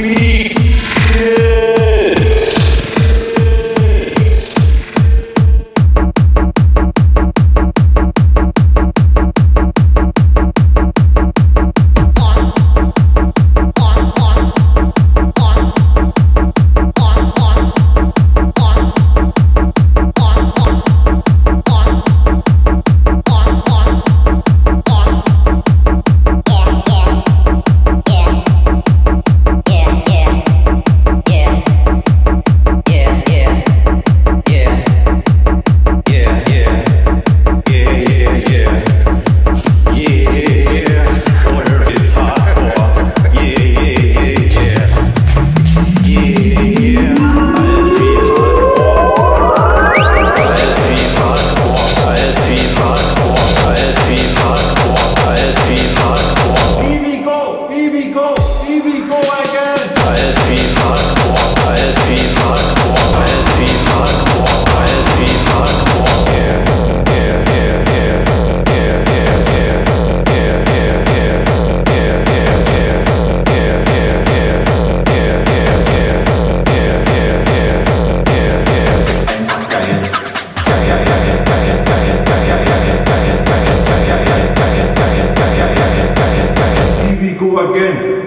Mix. again.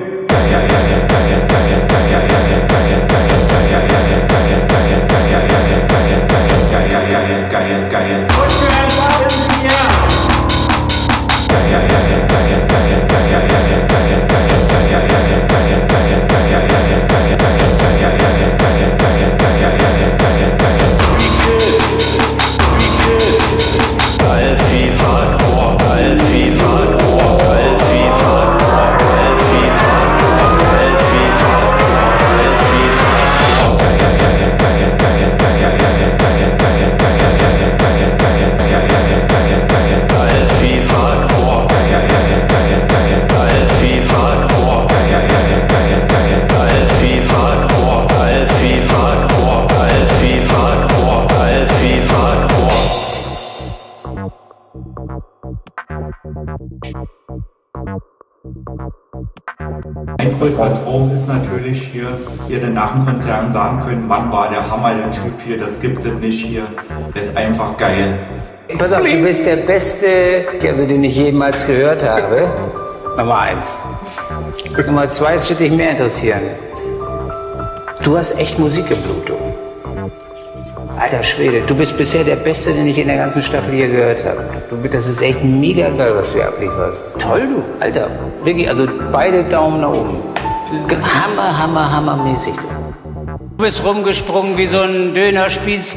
Mein größter Traum ist natürlich hier, ihr dann nach dem Konzern sagen können, Mann war der Hammer, der Typ hier, das gibt es nicht hier. Der ist einfach geil. Pass auf, du bist der Beste, also den ich jemals gehört habe. Nummer eins. Nummer zwei es wird dich mehr interessieren. Du hast echt Musik im Blut, du. Alter Schwede, du bist bisher der Beste, den ich in der ganzen Staffel hier gehört habe. Du, das ist echt mega geil, was du hier ablieferst. Toll, du, Alter. Wirklich, also beide Daumen nach oben. Hammer, hammer, hammermäßig. Du bist rumgesprungen wie so ein Dönerspieß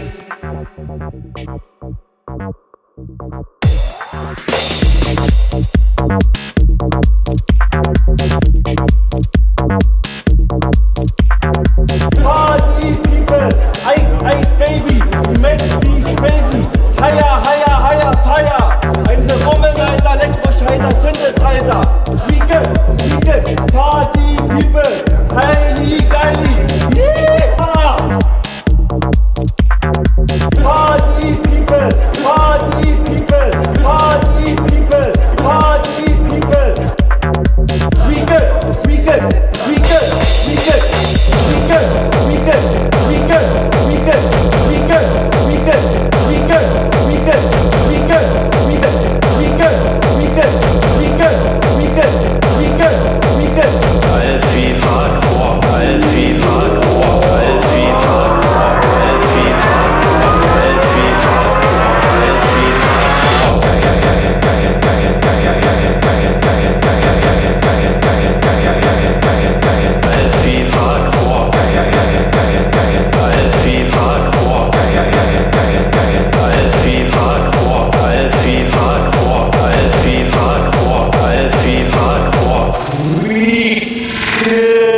그